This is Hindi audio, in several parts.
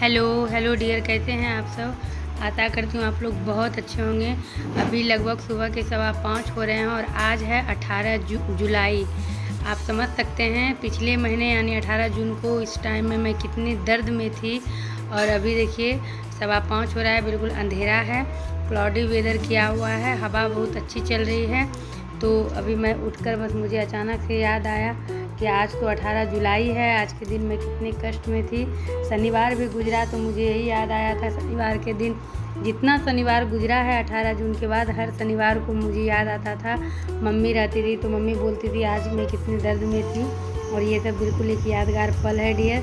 हेलो हेलो डियर कैसे हैं आप सब? आशा करती हूँ आप लोग बहुत अच्छे होंगे। अभी लगभग सुबह के सवा पाँच हो रहे हैं और आज है अठारह जु, जुलाई। आप समझ सकते हैं पिछले महीने यानी अठारह जून को इस टाइम में मैं कितनी दर्द में थी। और अभी देखिए सवा पाँच हो रहा है बिल्कुल अंधेरा है क्लाउडी वेदर किया हुआ है हवा बहुत अच्छी चल रही है। तो अभी मैं उठकर बस मुझे अचानक से याद आया कि आज तो 18 जुलाई है, आज के दिन मैं कितने कष्ट में थी। शनिवार भी गुजरा तो मुझे यही याद आया था, शनिवार के दिन जितना शनिवार गुजरा है 18 जून के बाद हर शनिवार को मुझे याद आता था। मम्मी रहती थी तो मम्मी बोलती थी, आज मैं कितनी दर्द में थी। और ये सब बिल्कुल एक यादगार पल है डियर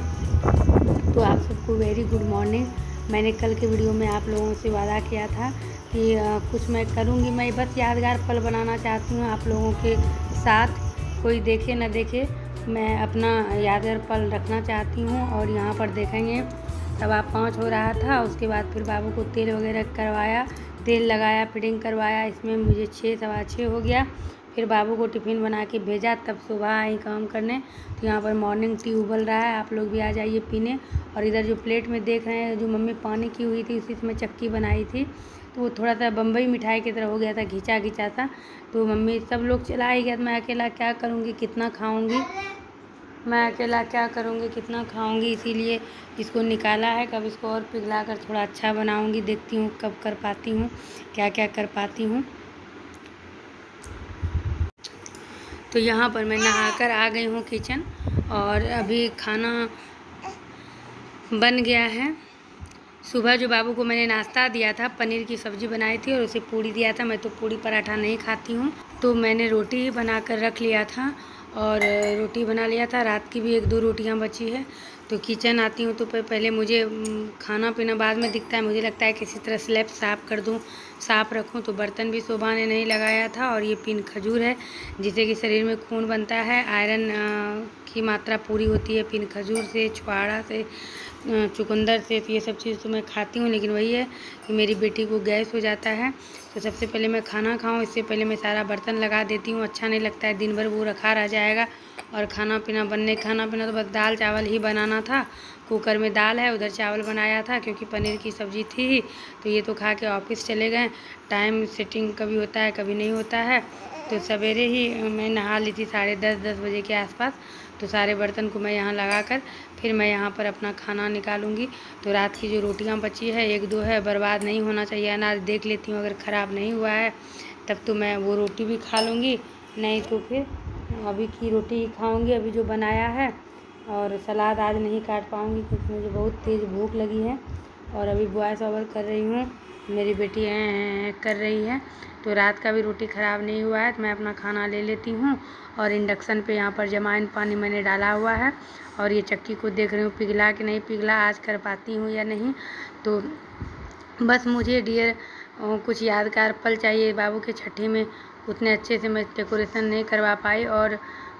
तो आप सबको वेरी गुड मॉर्निंग मैंने कल के वीडियो में आप लोगों से वादा किया था कि कुछ मैं करूँगी, मैं बस यादगार पल बनाना चाहती हूँ आप लोगों के साथ। कोई देखे, ना देखे। मैं अपना यादगार पल रखना चाहती हूँ और यहाँ पर देखेंगे। सवा पाँच हो रहा था, उसके बाद फिर बाबू को तेल वगैरह करवाया, तेल लगाया, फिटिंग करवाया, इसमें मुझे छः सवा छः हो गया। फिर बाबू को टिफ़िन बना के भेजा, तब सुबह आई काम करने। तो यहाँ पर मॉर्निंग टी उबल रहा है, आप लोग भी आ जाइए पीने। और इधर जो प्लेट में देख रहे हैं, जो मम्मी पानी की हुई थी, उसी में चक्की बनाई थी। तो वो थोड़ा सा बम्बई मिठाई की तरह हो गया था घिंचा घिंचा था। तो मम्मी सब लोग चला ही गया मैं अकेला क्या करूँगी? कितना खाऊँगी? मैं अकेला क्या करूँगी? कितना खाऊँगी? इसीलिए इसको निकाला है। कब इसको और पिघला कर थोड़ा अच्छा बनाऊँगी, देखती हूँ कब कर पाती हूँ क्या क्या कर पाती हूँ। तो यहाँ पर मैं नहाकर आ गई हूँ किचन और अभी खाना बन गया है। सुबह जो बाबू को मैंने नाश्ता दिया था, पनीर की सब्ज़ी बनाई थी और उसे पूड़ी दिया था, मैं तो पूड़ी पराठा नहीं खाती हूँ। तो मैंने रोटी ही बना कर रख लिया था और रोटी बना लिया था। रात की भी एक दो रोटियाँ बची है। तो किचन आती हूँ तो पहले मुझे खाना पीना बाद में दिखता है। मुझे लगता है किसी तरह स्लैब साफ़ कर दूँ, साफ़ रखूँ तो बर्तन भी शोभा ने नहीं लगाया था और ये पिन खजूर है जिससे कि शरीर में खून बनता है। आयरन की मात्रा पूरी होती है पिन खजूर से, छुआड़ा से चुकंदर से ये सब चीज़ तो मैं खाती हूँ, लेकिन वही है कि मेरी बेटी को गैस हो जाता है। तो सबसे पहले मैं खाना खाऊँ, इससे पहले मैं सारा बर्तन लगा देती हूँ अच्छा नहीं लगता है दिन भर वो रखा रह जाएगा। और खाना पीना बनने, खाना पीना तो बस दाल, चावल ही बनाना था। कुकर में दाल है, उधर चावल बनाया था, क्योंकि पनीर की सब्ज़ी थी ही तो ये तो खा के ऑफ़िस चले गए। टाइम सेटिंग कभी होता है, कभी नहीं होता है। तो सवेरे ही मैं नहा ली थी साढ़े दस दस बजे के आसपास। तो सारे बर्तन को मैं यहाँ लगा कर फिर मैं यहाँ पर अपना खाना निकालूँगी। तो रात की जो रोटियाँ बची है, एक, दो है, बर्बाद नहीं होना चाहिए। अनाज देख लेती हूँ, अगर ख़राब नहीं हुआ है, तब तो मैं वो रोटी भी खा लूँगी। नहीं तो फिर अभी की रोटी ही खाऊँगी, अभी जो बनाया है। और सलाद आज नहीं काट पाऊँगी क्योंकि मुझे बहुत तेज़ भूख लगी है। और अभी बॉयस ओवर कर रही हूँ। मेरी बेटी कर रही है। तो रात का भी रोटी ख़राब नहीं हुआ है तो मैं अपना खाना ले लेती हूँ। और इंडक्शन पे यहाँ पर जमाइन पानी मैंने डाला हुआ है। और ये चक्की को देख रही हूँ, पिघला कि नहीं पिघला, आज कर पाती हूँ या नहीं। तो बस मुझे डियर कुछ यादगार पल चाहिए। बाबू के छठी में उतने अच्छे से मैं डेकोरेशन नहीं करवा पाई। और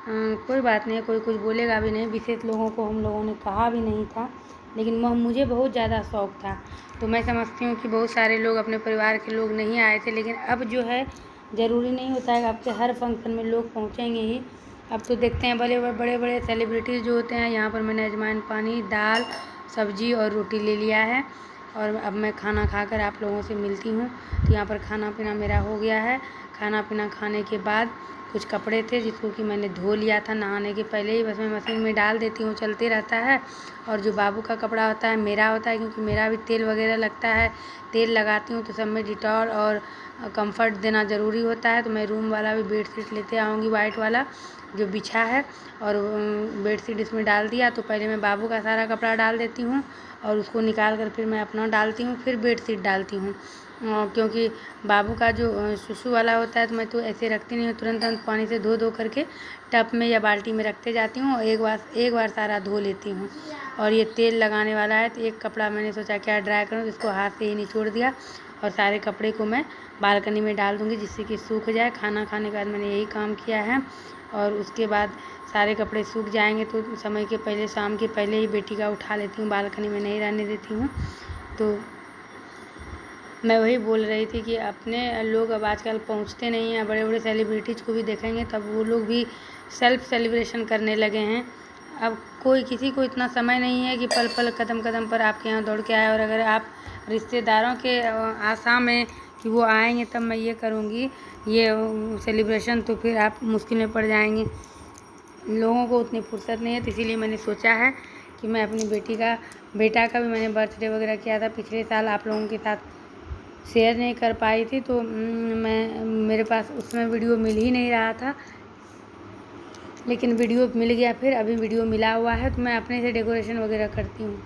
कोई बात नहीं, कोई कुछ बोलेगा भी नहीं। विशेष लोगों को हम लोगों ने कहा भी नहीं था। लेकिन मुझे बहुत ज़्यादा शौक़ था। तो मैं समझती हूँ कि बहुत सारे लोग अपने परिवार के लोग नहीं आए थे, लेकिन अब जो है, ज़रूरी नहीं होता है आपके हर फ़ंक्शन में लोग पहुँचेंगे ही। अब तो देखते हैं बड़े बड़े बड़े सेलिब्रिटीज़ जो होते हैं, यहाँ पर मैंने अजमान पानी, दाल, सब्ज़ी और रोटी ले लिया है। और अब मैं खाना खाकर आप लोगों से मिलती हूँ। तो यहाँ पर खाना पीना मेरा हो गया है। खाना पीना खाने के बाद कुछ कपड़े थे जिसको कि मैंने धो लिया था नहाने के पहले ही। बस मैं मशीन में डाल देती हूँ, चलते रहता है। और जो बाबू का कपड़ा होता है, मेरा होता है, क्योंकि मेरा भी तेल वगैरह लगता है। तेल लगाती हूँ तो सब में डिटॉल और कंफर्ट देना ज़रूरी होता है। तो मैं रूम वाला भी बेड लेते आऊँगी, वाइट वाला। जो बिछा है और बेड शीट इसमें डाल दिया तो पहले मैं बाबू का सारा कपड़ा डाल देती हूँ और उसको निकाल कर फिर मैं अपना डालती हूँ, फिर बेड शीट डालती हूँ। क्योंकि बाबू का जो सुसु वाला होता है तो मैं तो ऐसे रखती नहीं हूँ तुरंत तुरंत पानी से धो धो करके टप में या बाल्टी में रखते जाती हूँ और एक बार एक बार सारा धो लेती हूँ। और ये तेल लगाने वाला है तो एक कपड़ा मैंने सोचा क्या ड्राई करूँ इसको हाथ से ही निचोड़ दिया और सारे कपड़े को मैं बालकनी में डाल दूँगी जिससे कि सूख जाए। खाना खाने के बाद मैंने यही काम किया है। और उसके बाद सारे कपड़े सूख जाएँगे तो समय के पहले, शाम के पहले ही बेटी का उठा लेती हूँ, बालकनी में नहीं रहने देती हूँ। तो मैं वही बोल रही थी कि अपने लोग अब आजकल पहुँचते नहीं हैं बड़े बड़े सेलिब्रिटीज़ को भी देखेंगे, तब वो लोग भी सेल्फ सेलिब्रेशन करने लगे हैं। अब कोई किसी को इतना समय नहीं है कि पल पल कदम कदम पर आपके यहाँ दौड़ के आए और अगर आप रिश्तेदारों के आशा में कि वो आएँगे तब मैं ये करूँगी, ये सेलिब्रेशन तो फिर आप मुश्किल में पड़ जाएँगे। लोगों को उतनी फुर्सत नहीं है तो इसीलिए मैंने सोचा है कि मैं अपनी बेटी का, बेटा का भी मैंने बर्थडे वगैरह किया था, पिछले साल आप लोगों के साथ शेयर नहीं कर पाई थी तो मैं, मेरे पास उसमें वीडियो मिल ही नहीं रहा था। लेकिन वीडियो मिल गया, फिर अभी वीडियो मिला हुआ है तो मैं अपने से डेकोरेशन वगैरह करती हूँ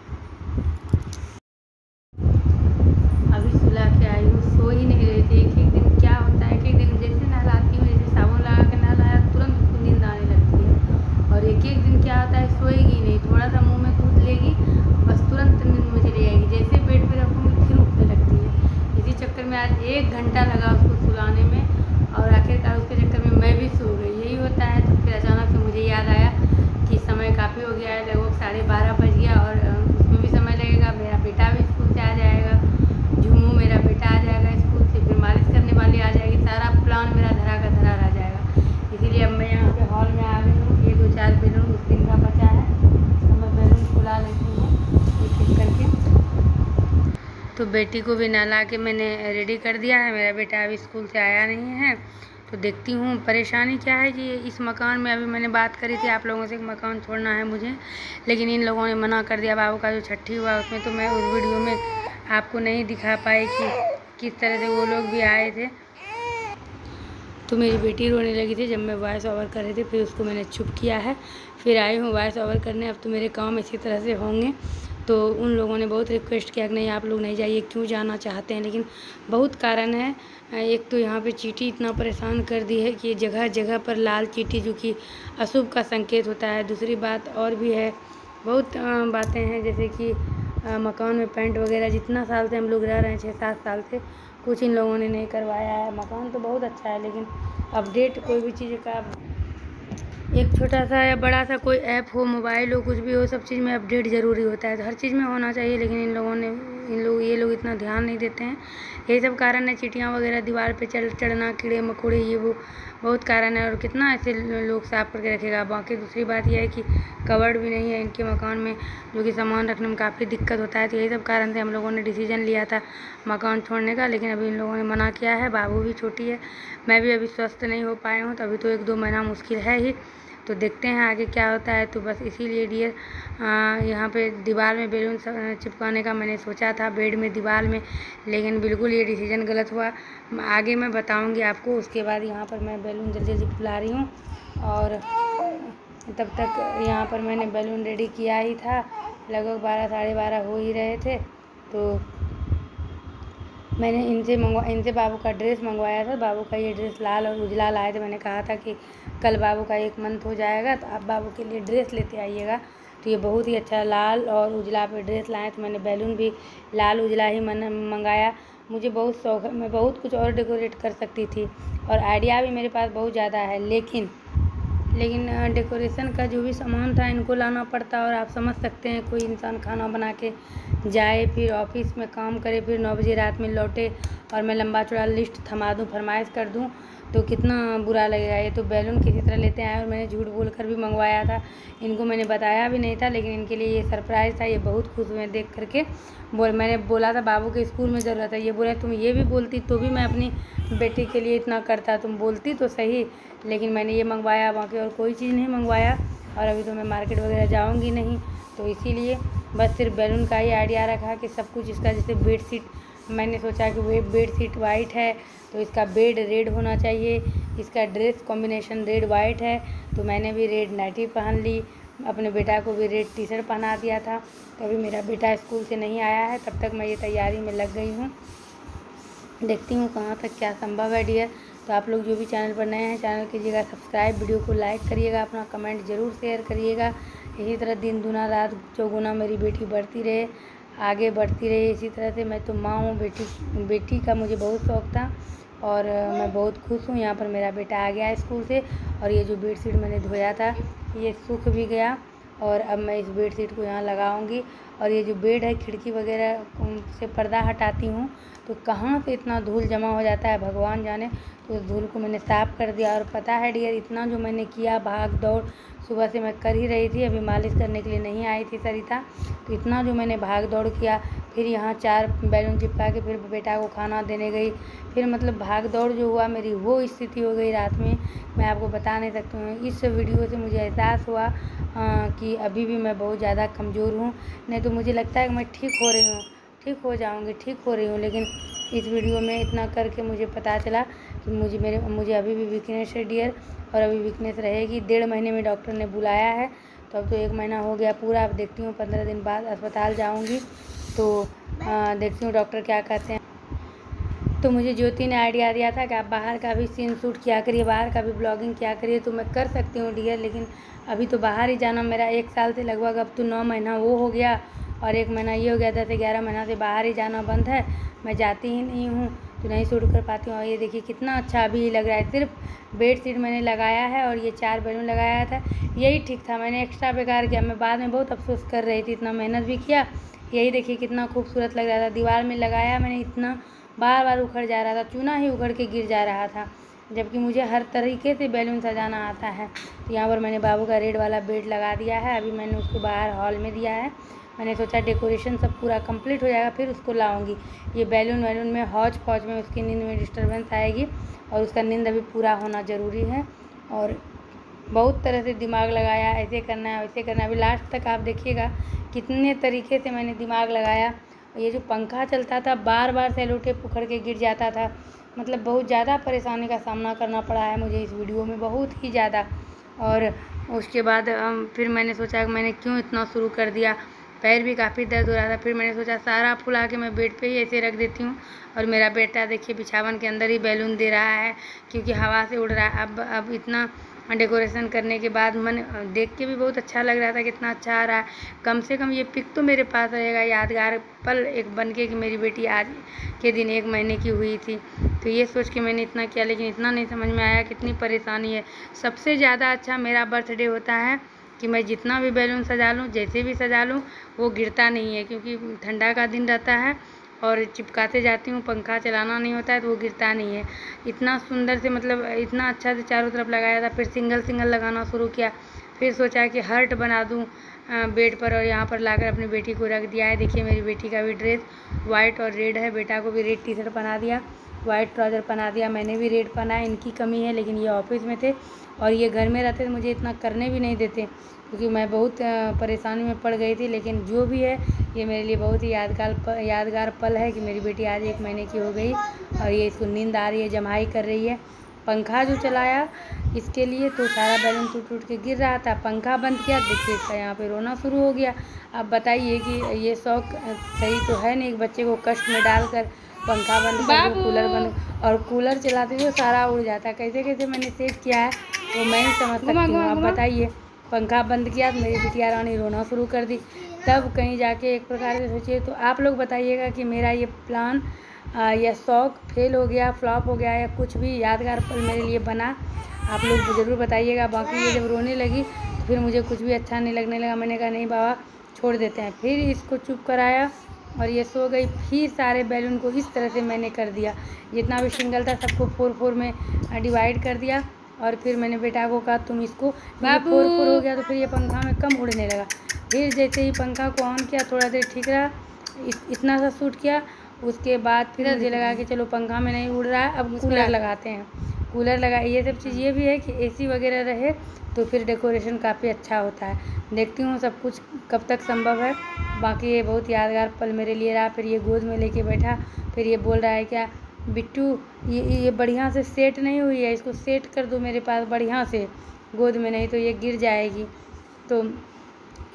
अभी सुला के आई हूँ सो ही नहीं रही थी एक एक दिन क्या होता है एक एक दिन जैसे नहलाती हूँ जैसे साबुन लगा के नहलाया तुरंत उसको नींद आने लगती है और एक एक दिन क्या होता है सोएगी नहीं थोड़ा सा मुँह में दूध लेगी बस तुरंत नींद में चली जाएगी जैसे पेट पे रखूँगी फिर उठने लगती है इसी चक्कर में आज एक घंटा लगा उसको सुलाने में और आखिरकार उसके चक्कर में मैं भी सो गई। यही होता है तो फिर अचानक से मुझे याद आया कि समय काफ़ी हो गया है, लगभग साढ़े बारह बज गया और उसमें भी समय लगेगा मेरा बेटा भी स्कूल से आ जाएगा झूमू मेरा बेटा आ जाएगा स्कूल से फिर मालिश करने वाली आ जाएगी सारा प्लान मेरा धरा का धरा रह जाएगा इसीलिए अब मैं यहाँ पे हॉल में आ गई हूँ ये दो चार बैलून उस दिन का बचा है तो मैं बैलून खुला लेती हूँ एक एक करके तो बेटी को भी नहला के मैंने रेडी कर दिया है। मेरा बेटा अभी स्कूल से आया नहीं है। तो देखती हूँ, परेशानी क्या है कि इस मकान में अभी मैंने बात करी थी, आप लोगों से मकान छोड़ना है मुझे। लेकिन इन लोगों ने मना कर दिया, बाबू का जो छठी हुआ, उसमें तो मैं उस वीडियो में आपको नहीं दिखा पाई कि किस तरह से वो लोग भी आए थे। तो मेरी बेटी रोने लगी थी, जब मैं वॉइस ओवर कर रही थी, फिर उसको मैंने चुप किया है। फिर आई हूँ वॉइस ओवर करने, अब तो मेरे काम इसी तरह से होंगे। तो उन लोगों ने बहुत रिक्वेस्ट किया कि नहीं, आप लोग नहीं जाइए, क्यों जाना चाहते हैं? लेकिन बहुत कारण है। एक तो यहाँ पे चीटी इतना परेशान कर दी है कि जगह जगह पर लाल चीटी, जो कि अशुभ का संकेत होता है। दूसरी बात और भी है, बहुत बातें हैं, जैसे कि मकान में पेंट वगैरह, जितना साल से हम लोग रह रहे हैं, छः सात साल से, कुछ इन लोगों ने नहीं करवाया है। मकान तो बहुत अच्छा है, लेकिन अपडेट कोई भी चीज़ का एक छोटा सा या बड़ा सा कोई ऐप हो, मोबाइल हो, कुछ भी हो, सब चीज़ में अपडेट ज़रूरी होता है। तो हर चीज़ में होना चाहिए, लेकिन इन लोगों ने इन लोग, ये लोग इतना ध्यान नहीं देते हैं। यही सब कारण है चीटियाँ वगैरह, दीवार पे चढ़ चढ़ना, कीड़े, मकोड़े, ये वो, बहुत कारण है। और कितना ऐसे लोग साफ़ करके रखेगा। बाकी दूसरी बात यह है कि कवर्ड भी नहीं है इनके मकान में, जो कि सामान रखने में काफ़ी दिक्कत होता है। तो यही सब कारण से हम लोगों ने डिसीज़न लिया था मकान छोड़ने का, लेकिन अभी इन लोगों ने मना किया है। बाबू भी छोटी है। मैं भी अभी स्वस्थ नहीं हो पाया हूँ तो अभी तो एक दो महीना मुश्किल है ही। तो देखते हैं आगे क्या होता है। तो बस इसीलिए डियर यहाँ पे दीवार में बैलून चिपकाने का मैंने सोचा था बेड में, दीवार में, लेकिन बिल्कुल ये डिसीज़न गलत हुआ। आगे मैं बताऊँगी आपको, उसके बाद यहाँ पर मैं बैलून जल्दी जल्दी फुला रही हूँ। और तब तक यहाँ पर मैंने बैलून रेडी किया ही था। लगभग बारह, साढ़े बारह हो ही रहे थे। तो मैंने इनसे मंगवा, इनसे बाबू का ड्रेस मंगवाया था। बाबू का ये ड्रेस लाल और उजला लाए थे। मैंने कहा था कि कल बाबू का एक मंथ हो जाएगा तो आप बाबू के लिए ड्रेस लेते आइएगा। तो ये बहुत ही अच्छा लाल और उजला पे ड्रेस लाए तो मैंने बैलून भी लाल उजला ही मन, मंगाया। मुझे बहुत शौक है, मैं बहुत कुछ और डेकोरेट कर सकती थी और आइडिया भी मेरे पास बहुत ज़्यादा है, लेकिन लेकिन डेकोरेशन का जो भी सामान था, इनको लाना पड़ता और आप समझ सकते हैं, कोई इंसान खाना बना के जाए, फिर ऑफ़िस में काम करे, फिर नौ बजे रात में लौटे और मैं लंबा चौड़ा लिस्ट थमा दूँ, फरमाइश कर दूँ तो कितना बुरा लगेगा, ये तो बैलून किसी तरह लेते आए और मैंने झूठ बोल कर भी मंगवाया था। इनको मैंने बताया भी नहीं था, लेकिन इनके लिए ये सरप्राइज़ था, ये बहुत खुश हुए देख करके। बोल, मैंने बोला था, बाबू के स्कूल में ज़रूरत है। ये बोले, तुम ये भी बोलती तो भी मैं अपनी बेटी के लिए इतना करता, तुम बोलती तो सही, लेकिन मैंने ये मंगवाया बाकी और कोई चीज़ नहीं मंगवाया और अभी तो मैं मार्केट वगैरह जाऊँगी नहीं। तो इसीलिए बस सिर्फ़ बैलून का ही आइडिया रखा कि सब कुछ इसका जैसे बेड शीट मैंने सोचा कि वो बेड शीट वाइट है तो इसका बेड रेड होना चाहिए। इसका ड्रेस कॉम्बिनेशन रेड वाइट है तो मैंने भी रेड नाइटी पहन ली। अपने बेटा को भी रेड टी शर्ट पहना दिया था। तो अभी मेरा बेटा स्कूल से नहीं आया है, तब तक मैं ये तैयारी में लग गई हूँ। देखती हूँ कहाँ तक क्या संभव है डियर तो आप लोग जो भी चैनल पर नए हैं, चैनल कीजिएगा, सब्सक्राइब वीडियो को लाइक करिएगा, अपना कमेंट ज़रूर शेयर करिएगा। इसी तरह दिन, दुना, रात चौगुना मेरी बेटी बढ़ती रहे आगे बढ़ती रही इसी तरह से। मैं तो माँ हूँ, बेटी बेटी का मुझे बहुत शौक़ था और मैं बहुत खुश हूँ। यहाँ पर मेरा बेटा आ गया स्कूल से और ये जो बेडशीट मैंने धोया था, ये सूख भी गया और अब मैं इस बेड शीट को यहाँ लगाऊँगी और ये जो बेड है खिड़की वगैरह से पर्दा हटाती हूँ तो कहाँ से इतना धूल जमा हो जाता है भगवान जाने। तो उस धूल को मैंने साफ़ कर दिया और पता है डियर इतना जो मैंने किया भाग दौड़ सुबह से मैं कर ही रही थी अभी मालिश करने के लिए नहीं आई थी सरिता। तो इतना जो मैंने भाग दौड़ किया फिर यहाँ चार बैलून चिपका के फिर बेटा को खाना देने गई। फिर मतलब भाग दौड़ जो हुआ मेरी वो स्थिति हो गई रात में। मैं आपको बता नहीं सकती हूँ। इस वीडियो से मुझे एहसास हुआ आ, कि अभी भी मैं बहुत ज़्यादा कमज़ोर हूँ। नहीं तो मुझे लगता है कि मैं ठीक हो रही हूँ। ठीक हो जाऊँगी ठीक हो रही हूँ लेकिन इस वीडियो में इतना करके मुझे पता चला कि मुझे मेरे मुझे अभी भी वीकनेस है डियर और अभी वीकनेस रहेगी। डेढ़ महीने में डॉक्टर ने बुलाया है तो अब तो एक महीना हो गया पूरा। अब देखती हूँ पंद्रह दिन बाद अस्पताल जाऊँगी तो आ, देखती हूँ डॉक्टर क्या कहते हैं। तो मुझे ज्योति ने आइडिया दिया था कि आप बाहर का भी सीन शूट किया करिए, बाहर का भी ब्लॉगिंग किया करिए तो मैं कर सकती हूँ डियर लेकिन अभी तो बाहर ही जाना मेरा एक साल से लगभग, अब तो नौ महीना वो हो गया और एक महीना ये हो गया, दस ग्यारह महीना से बाहर ही जाना बंद है, मैं जाती ही नहीं हूँ तो नहीं शूट कर पाती हूँ। और ये देखिए कितना अच्छा अभी लग रहा है, सिर्फ़ बेड शीट मैंने लगाया है और ये चार बैलून लगाया था, यही ठीक था, मैंने एक्स्ट्रा बेकार किया, मैं बाद में बहुत अफसोस कर रही थी, इतना मेहनत भी किया, यही देखिए कितना खूबसूरत लग रहा था, दीवार में लगाया मैंने इतना बार बार उखड़ जा रहा था, चूना ही उखड़ के गिर जा रहा था, जबकि मुझे हर तरीके से बैलून सजाना आता है। तो यहाँ पर मैंने बाबू का रेड वाला बेड लगा दिया है, अभी मैंने उसको बाहर हॉल में दिया है। मैंने सोचा डेकोरेशन सब पूरा कंप्लीट हो जाएगा, फिर उसको लाऊँगी। ये बैलून वैलून में हौज फौज में उसकी नींद में डिस्टर्बेंस आएगी और उसका नींद अभी पूरा होना ज़रूरी है। और बहुत तरह से दिमाग लगाया, ऐसे करना है वैसे करना। है अभी लास्ट तक आप देखिएगा कितने तरीके से मैंने दिमाग लगाया। ये जो पंखा चलता था बार बार सेलो टेप उखड़ के गिर जाता था। मतलब बहुत ज़्यादा परेशानी का सामना करना पड़ा है मुझे इस वीडियो में, बहुत ही ज़्यादा। और उसके बाद फिर मैंने सोचा कि मैंने क्यों इतना शुरू कर दिया? पैर भी काफ़ी दर्द हो रहा था। फिर मैंने सोचा, सारा फुला के मैं बेड पे ही ऐसे रख देती हूँ। और मेरा बेटा देखिए, बिछावन के अंदर ही बैलून दे रहा है, क्योंकि हवा से उड़ रहा है। अब अब इतना डेकोरेशन करने के बाद मन, देख के भी बहुत अच्छा लग रहा था कितना अच्छा आ रहा है। कम से कम ये पिक तो मेरे पास रहेगा, यादगार पल एक बन के कि मेरी बेटी आज के दिन एक महीने की हुई थी। तो ये सोच के मैंने इतना किया, लेकिन इतना नहीं समझ में आया कितनी परेशानी है। सबसे ज़्यादा अच्छा मेरा बर्थडे होता है कि मैं जितना भी बैलून सजा लूँ, जैसे भी सजा लूँ, वो गिरता नहीं है, क्योंकि ठंडा का दिन रहता है। और चिपकाते जाती हूँ, पंखा चलाना नहीं होता है तो वो गिरता नहीं है। इतना सुंदर से मतलब इतना अच्छा से चारों तरफ़ लगाया था, फिर सिंगल सिंगल लगाना शुरू किया। फिर सोचा कि हर्ट बना दूँ बेड पर और यहाँ पर लाकर अपनी बेटी को रख दिया है। देखिए मेरी बेटी का भी ड्रेस वाइट और रेड है, बेटा को भी रेड टी शर्ट बना दिया। वाइट ट्राउज़र पहना दिया, मैंने भी रेड पहना इनकी कमी है, लेकिन ये ऑफ़िस में थे और ये घर में रहते तो मुझे इतना करने भी नहीं देते क्योंकि मैं बहुत परेशानी में पड़ गई थी, लेकिन जो भी है, ये मेरे लिए बहुत ही यादगार यादगार पल है कि मेरी बेटी आज एक महीने की हो गई और ये इसको नींद आ रही है, जमाई कर रही है। पंखा जो चलाया, इसके लिए तो सारा बैलून टूट टूट के गिर रहा था, पंखा बंद किया, देखिए इसका यहाँ पे रोना शुरू हो गया। अब बताइए कि ये शौक सही तो है नहीं एक बच्चे को कष्ट में डालकर पंखा बंद कर दो कूलर बंद और कूलर चलाते हुए सारा उड़ जाता है। कैसे कैसे मैंने सेट किया है वो मैं ही समझ सकती हूँ। आप बताइए पंखा बंद किया तो मेरी बिटिया रानी रोना शुरू कर दी। तब कहीं जाके एक प्रकार से सोचिए तो आप लोग बताइएगा कि मेरा ये प्लान या शौक फेल हो गया फ्लॉप हो गया या कुछ भी यादगार पल मेरे लिए बना आप लोग ज़रूर बताइएगा। बाकी ये जब रोने लगी तो फिर मुझे कुछ भी अच्छा नहीं लगने लगा। मैंने कहा नहीं बाबा छोड़ देते हैं। फिर इसको चुप कराया और ये सो गई। फिर सारे बैलून को इस तरह से मैंने कर दिया। जितना भी सिंगल था सबको फोर फोर में डिवाइड कर दिया। और फिर मैंने बेटा को कहा तुम इसको फोर फोर हो गया तो फिर ये पंखा में कम उड़ने लगा। फिर जैसे ही पंखा को ऑन किया थोड़ा देर ठीक रहा। इत, इतना सा सूट किया। उसके बाद फिर मुझे लगा कि चलो पंखा में नहीं उड़ रहा है अब कूलर लगाते हैं। कूलर लगा, ये सब चीज़, ये भी है कि एसी वगैरह रहे तो फिर डेकोरेशन काफ़ी अच्छा होता है। देखती हूँ सब कुछ कब तक संभव है। बाकी ये बहुत यादगार पल मेरे लिए रहा, फिर ये गोद में लेके बैठा, फिर ये बोल रहा है, क्या बिट्टू, ये ये बढ़िया से सेट नहीं हुई है? इसको सेट कर दो मेरे पास बढ़िया से, गोद में, नहीं तो ये गिर जाएगी। तो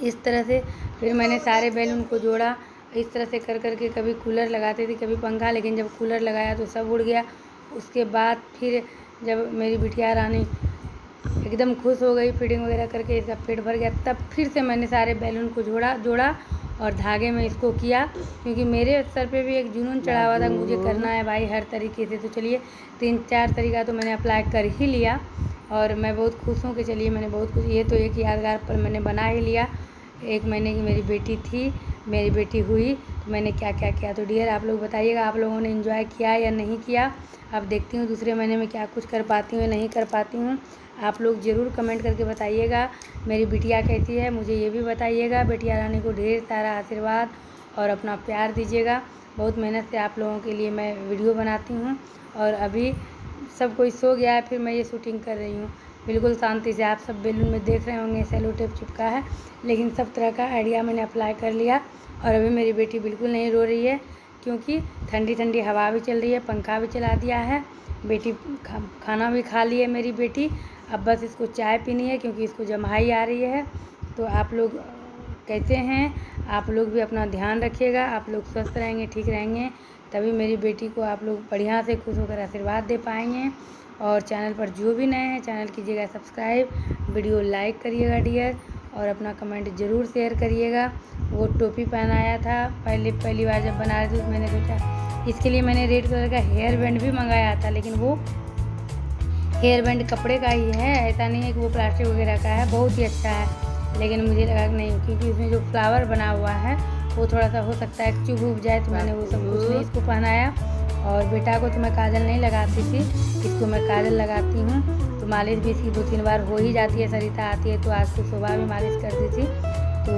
इस तरह से फिर मैंने सारे बैलून को जोड़ा। इस तरह से कर कर के कभी कूलर लगाते थे, कभी पंखा, लेकिन जब कूलर लगाया तो सब उड़ गया। उसके बाद फिर जब मेरी बिटिया रानी एकदम खुश हो गई फिटिंग वगैरह करके इसका पेट भर गया, तब फिर से मैंने सारे बैलून को जोड़ा जोड़ा और धागे में इसको किया, क्योंकि मेरे सर पे भी एक जुनून चढ़ा हुआ था, मुझे करना है भाई हर तरीके से। तो चलिए, तीन चार तरीका तो मैंने अप्लाई कर ही लिया और मैं बहुत खुश हूँ कि चलिए मैंने बहुत कुछ, ये तो एक यादगार पर मैंने बना ही लिया। एक महीने की मेरी बेटी थी मेरी बेटी हुई तो मैंने क्या क्या किया? तो डियर आप लोग बताइएगा, आप लोगों ने इन्जॉय किया या नहीं किया? अब देखती हूँ दूसरे महीने में क्या कुछ कर पाती हूँ या नहीं कर पाती हूँ। आप लोग ज़रूर कमेंट करके बताइएगा। मेरी बिटिया कैसी है, मुझे ये भी बताइएगा, बेटिया रानी को ढेर सारा आशीर्वाद और अपना प्यार दीजिएगा। बहुत मेहनत से आप लोगों के लिए मैं वीडियो बनाती हूँ और अभी सब कोई सो गया है, फिर मैं ये शूटिंग कर रही हूँ। बिल्कुल शांति से आप सब बेलून में देख रहे होंगे सेलो टेप चिपका है। लेकिन सब तरह का आइडिया मैंने अप्लाई कर लिया और अभी मेरी बेटी बिल्कुल नहीं रो रही है क्योंकि ठंडी ठंडी हवा भी चल रही है पंखा भी चला दिया है। बेटी खा, खाना भी खा ली है मेरी बेटी। अब बस इसको चाय पीनी है क्योंकि इसको जमाई आ रही है। तो आप लोग कहते हैं? आप लोग भी अपना ध्यान रखिएगा। आप लोग स्वस्थ रहेंगे ठीक रहेंगे। तभी मेरी बेटी को आप लोग बढ़िया से खुश होकर आशीर्वाद दे पाएँगे। और चैनल पर जो भी नए हैं, चैनल कीजिएगा सब्सक्राइब, वीडियो लाइक करिएगा डियर, और अपना कमेंट ज़रूर शेयर करिएगा। वो टोपी पहनाया था, पहले, पहली बार जब बना रही थी तो मैंने सोचा, इसके लिए मैंने रेड कलर का हेयर बैंड भी मंगाया था, लेकिन वो हेयर बैंड कपड़े का ही है, ऐसा नहीं है कि वो प्लास्टिक वगैरह का है, बहुत ही अच्छा है। लेकिन मुझे लगा कि नहीं, क्योंकि उसमें जो फ्लावर बना हुआ है, वो थोड़ा सा हो सकता है चुभ उब जाए तो मैंने वो सब कुछ इसको पहनाया। और बेटा को तो मैं काजल नहीं लगाती थी इसको मैं काजल लगाती हूँ। तो मालिश भी इसकी दो तीन बार हो ही जाती है सरिता आती है तो आज तो सुबह भी मालिश कर दी थी। तो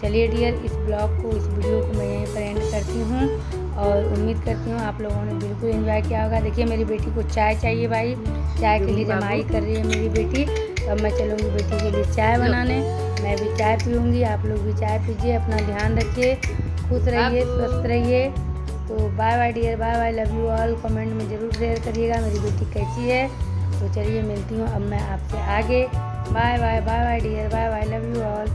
चलिए डियर इस ब्लॉग को इस वीडियो को मैं यहीं पर एंड करती हूँ और उम्मीद करती हूँ आप लोगों ने बिल्कुल एंजॉय किया होगा। देखिए मेरी बेटी को चाय चाहिए भाई। चाय के लिए जमाई कर रही है मेरी बेटी। अब मैं चलूँगी बेटी के लिए चाय बनाने। मैं भी चाय पीऊँगी। आप लोग भी चाय पीजिए अपना ध्यान रखिए। खुश रहिए स्वस्थ रहिए। तो bye bye dear bye bye love you all comment में ज़रूर शेयर करिएगा. मेरी बेटी कैसी है तो चलिए मिलती हूँ. अब मैं आपसे आगे. Bye bye bye bye dear bye bye love you all